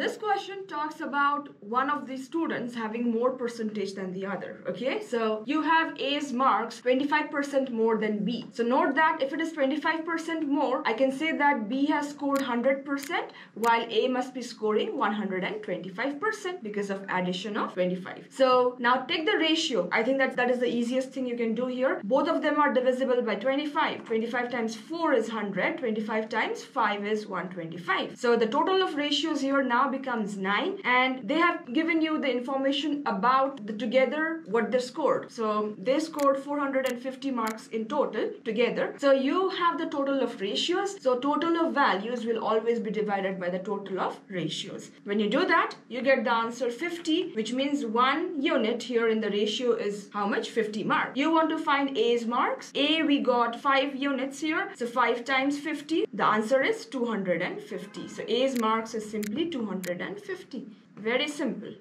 This question talks about one of the students having more percentage than the other. Okay, so you have A's marks 25% more than B. So note that if it is 25% more, I can say that B has scored 100% while A must be scoring 125% because of addition of 25. So now take the ratio. I think that that is the easiest thing you can do here. Both of them are divisible by 25. 25 times 4 is 100. 25 times 5 is 125. So the total of ratios here now becomes 9 and they have given you the information about the together what they scored. So they scored 450 marks in total together. So you have the total of ratios. So total of values will always be divided by the total of ratios. When you do that, you get the answer 50 which means one unit here in the ratio is how much? 50 marks. You want to find A's marks. A we got 5 units here. So 5 times 50. The answer is 250. So A's marks is simply 250. Very simple.